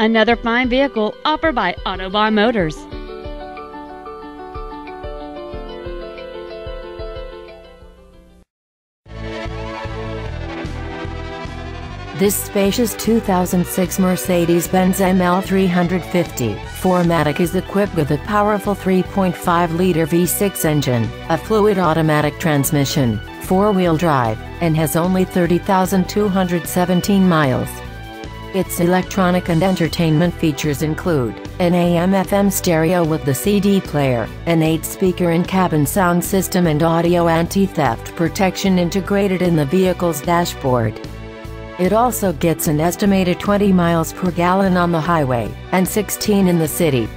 Another fine vehicle offered by Autobahn Motors. This spacious 2006 Mercedes-Benz ML350 4MATIC is equipped with a powerful 3.5-liter V6 engine, a fluid automatic transmission, four-wheel drive, and has only 30,217 miles. Its electronic and entertainment features include an AM-FM stereo with the CD player, an 8-speaker in-cabin sound system and audio anti-theft protection integrated in the vehicle's dashboard. It also gets an estimated 20 miles per gallon on the highway, and 16 in the city.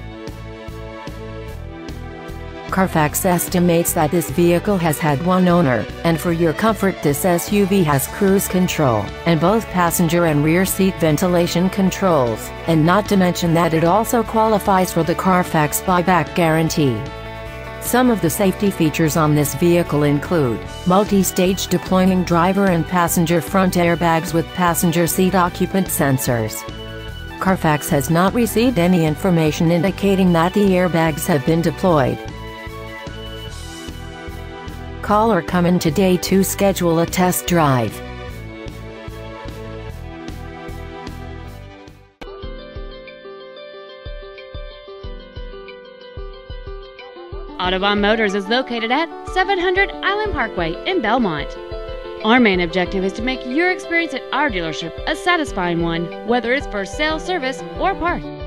Carfax estimates that this vehicle has had one owner, and for your comfort this SUV has cruise control, and both passenger and rear seat ventilation controls, and not to mention that it also qualifies for the Carfax buyback guarantee. Some of the safety features on this vehicle include multi-stage deploying driver and passenger front airbags with passenger seat occupant sensors. Carfax has not received any information indicating that the airbags have been deployed. Call or come in today to schedule a test drive. Autobahn Motors is located at 700 Island Parkway in Belmont. Our main objective is to make your experience at our dealership a satisfying one, whether it's for sales, service, or parts.